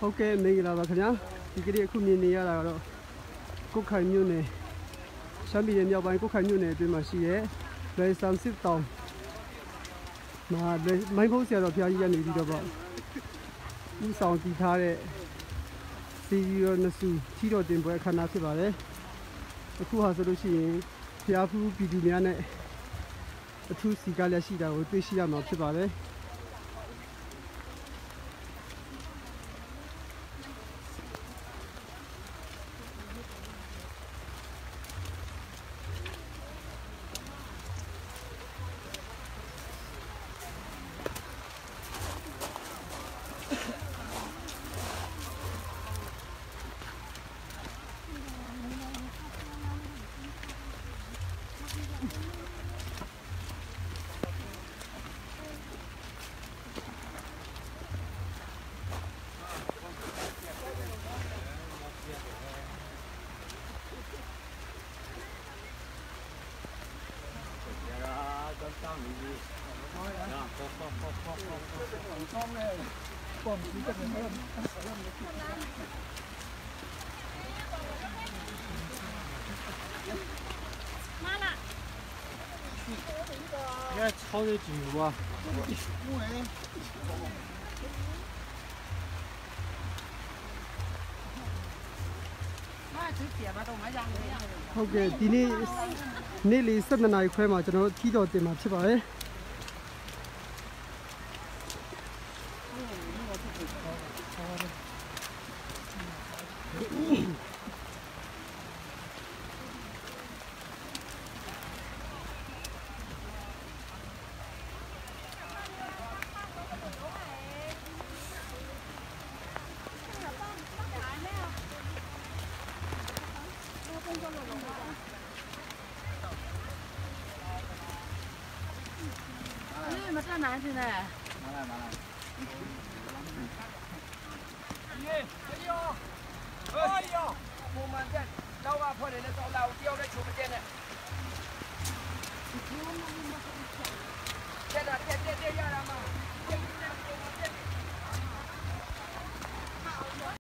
ဟုတ်ကဲ့မင်္ဂလာပါခင်ဗျာဒီကနေ့အခုမြင်နေရတာကတော့ကုတ်ခိုင်မြို့နယ်ရှမ်းပြည်နယ်မြောက်ပိုင်းကုတ်ခိုင်မြို့နယ်အတွင်းမှာရှိတဲ့လေဆမ်စစ်တောင်မှာလေမိုင်းဖုတ်ဆရာတော်ဘုရားကြီးကနေပြီးတော့ပေါ့ဥဆောင်တည်ထားတဲ့စီရီယနစုထီတော်တင်ပွဲအခမ်းအနားဖြစ်ပါတယ်အခုဟာဆိုလို့ရှိရင်ဘုရားဖူးပြည်သူများနဲ့အထူးစီကားလက်ရှိတာကိုတွေ့ရှိရမှာဖြစ်ပါတယ် 应该超的几吧？ဟုတ်ကဲ့ဒီနေ့နေ့လီ7နာရီခွဲမှာကျွန်တော်တို့ထီတော်တင်မှာဖြစ်ပါတယ် 你在干嘛现拿来拿来耶哎呦哎呦我们在老外婆的那种老掉的球